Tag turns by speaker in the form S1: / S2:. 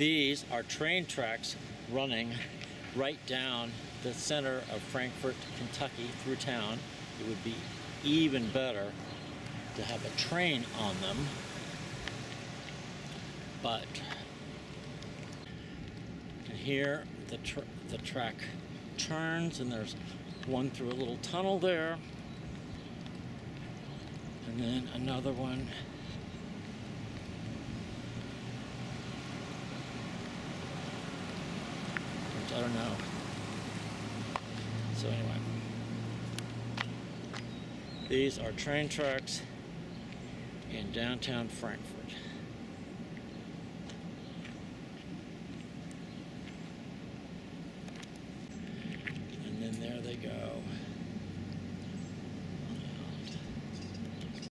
S1: These are train tracks running right down the center of Frankfort, Kentucky through town. It would be even better to have a train on them. But and here the tr the track turns and there's one through a little tunnel there. And then another one I don't know. So anyway, these are train tracks in downtown Frankfort. And then there they go.